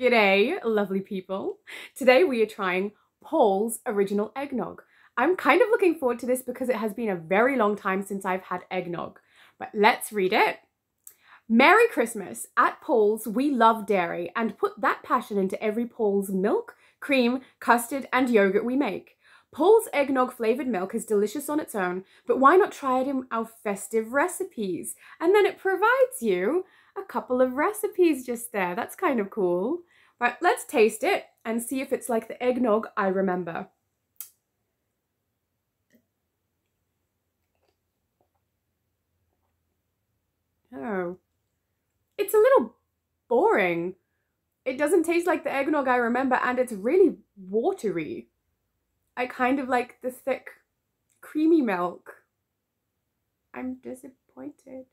G'day, lovely people. Today we are trying Paul's Original Eggnog. I'm kind of looking forward to this because it has been a very long time since I've had eggnog. But let's read it. Merry Christmas. At Paul's, we love dairy and put that passion into every Paul's milk, cream, custard, and yogurt we make. Paul's eggnog flavored milk is delicious on its own, but why not try it in our festive recipes? And then it provides you a couple of recipes just there. That's kind of cool. But let's taste it and see if it's like the eggnog I remember. Oh, it's a little boring. It doesn't taste like the eggnog I remember and it's really watery. I kind of like the thick, creamy milk. I'm disappointed.